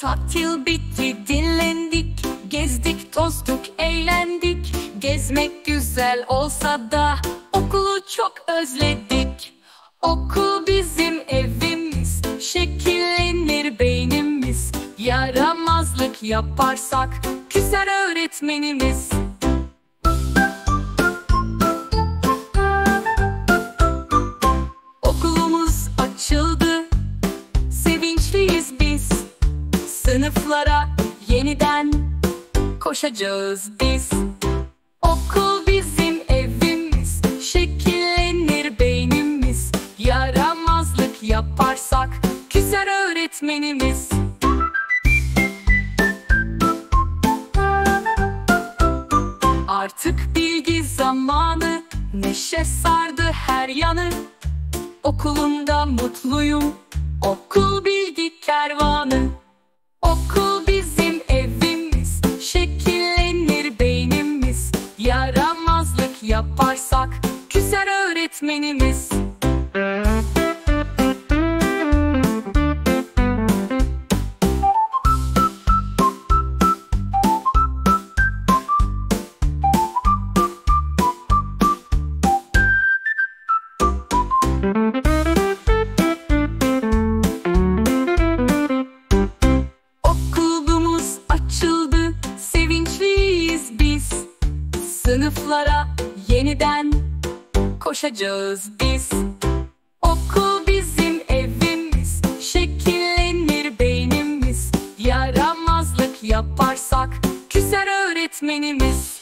Tatil bitti dinlendik Gezdik tozduk eğlendik. Gezmek güzel olsa da Okulu çok özledik. Okul bizim evimiz Şekillenir beynimiz. Yaramazlık yaparsak Küser öğretmenimiz Sınıflara yeniden koşacağız biz. Okul bizim evimiz Şekillenir beynimiz. Yaramazlık yaparsak Küser öğretmenimiz. Artık bilgi zamanı Neşe sardı her yanı. Okulumda mutluyum Okul bilgi kervanı Küser öğretmenimiz Okulumuz açıldı, sevinçliyiz biz. Sınıflara yeniden konuşacağız biz. Okul bizim evimiz Şekillenir beynimiz. Yaramazlık yaparsak Küser öğretmenimiz.